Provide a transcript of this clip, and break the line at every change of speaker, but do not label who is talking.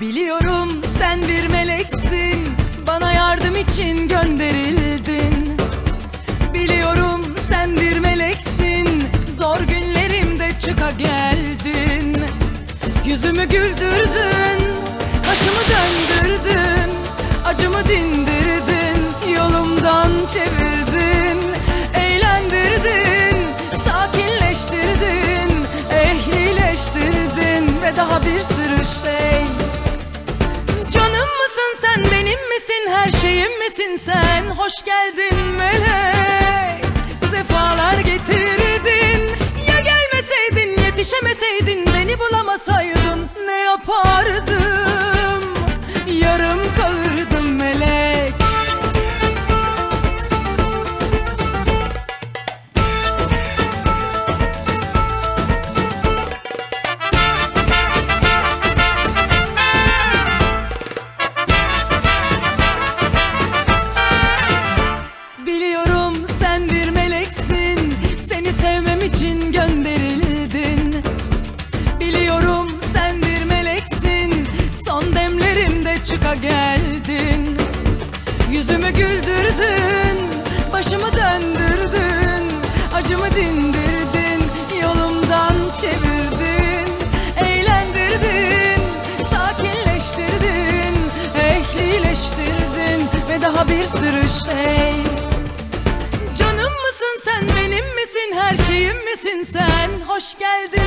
Biliyorum sen bir meleksin. Bana yardım için gönderildin. Biliyorum sen bir meleksin. Zor günlerimde çıka geldin. Yüzümü güldürdün Başımı döndürdün. Acımı dindirdin Yolumdan çevirdin. Dizindirdin, yolumdan çevirdin Eğlendirdin, sakinleştirdin Ehlileştirdin ve daha bir sürü şey. Canım mısın sen, benim misin, her şeyim misin sen? Hoş geldin.